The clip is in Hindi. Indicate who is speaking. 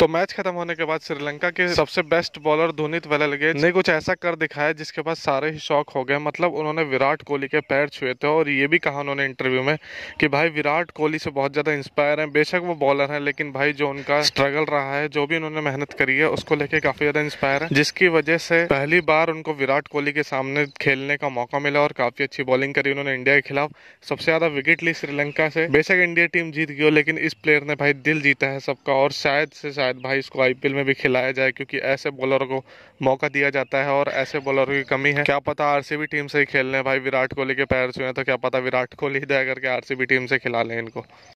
Speaker 1: तो मैच खत्म होने के बाद श्रीलंका के सबसे बेस्ट बॉलर धोनित वेलगेज ने कुछ ऐसा कर दिखाया जिसके बाद सारे ही शौक हो गए। मतलब उन्होंने विराट कोहली के पैर छुए थे और ये भी कहा उन्होंने इंटरव्यू में कि भाई विराट कोहली से बहुत ज़्यादा इंस्पायर है। बेशक वो बॉलर है, लेकिन भाई जो उनका स्ट्रगल रहा है, जो भी उन्होंने मेहनत करी है, उसको लेके काफ़ी ज़्यादा इंस्पायर है, जिसकी वजह से पहली बार उनको विराट कोहली के सामने खेलने का मौका मिला और काफ़ी अच्छी बॉलिंग करी उन्होंने इंडिया के खिलाफ। सबसे ज़्यादा विकेट ली श्रीलंका से। बेशक इंडिया टीम जीत गई लेकिन इस प्लेयर ने भाई दिल जीता है सबका और शायद से शायद भाई इसको आईपीएल में भी खिलाया जाए, क्योंकि ऐसे बॉलर को मौका दिया जाता है और ऐसे बॉलर की कमी है। क्या पता आरसीबी टीम से ही खेलने भाई विराट कोहली के पैर छुए तो क्या पता विराट कोहली दया करके आरसीबी टीम से खिला लें इनको।